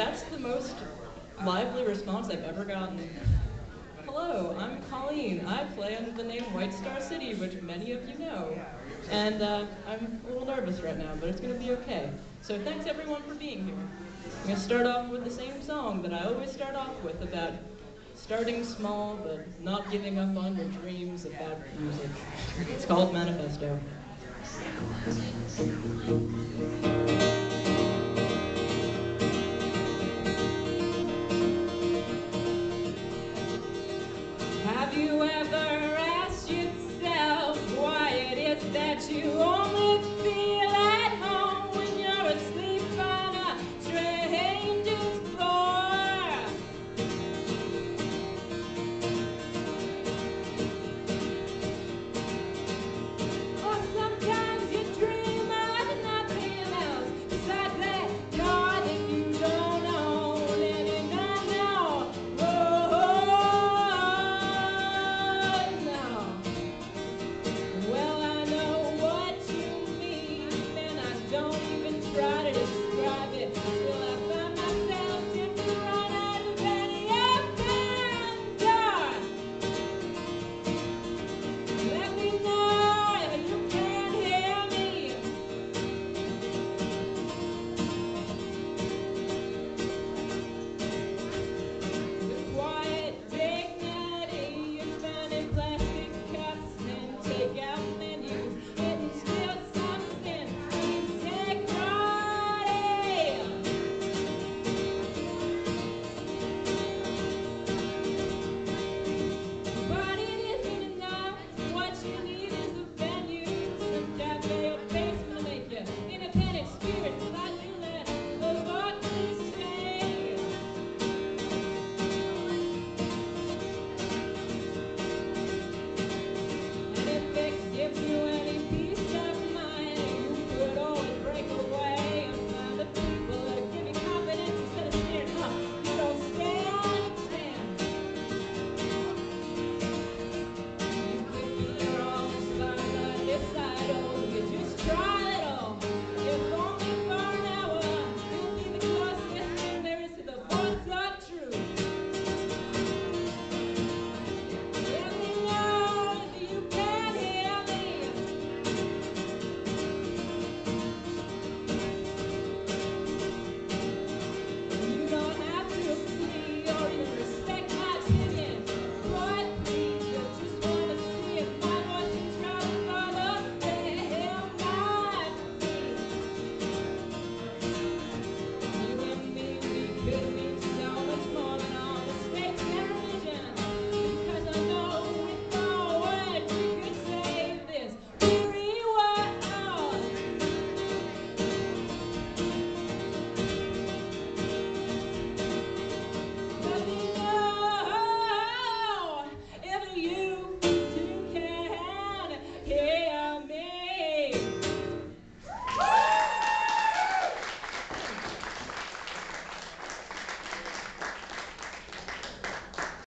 that's the most lively response I've ever gotten. Hello, I'm Colleen. I play under the name White Star City, which many of you know. And uh, I'm a little nervous right now, but it's going to be okay. So thanks everyone for being here. I'm going to start off with the same song that I always start off with about starting small but not giving up on your dreams about music. It's called Manifesto.